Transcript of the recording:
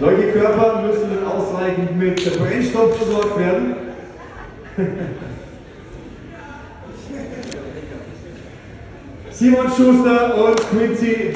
Solche Körper müssen ausreichend mit Brennstoff versorgt werden. Simon Schuster und Quincy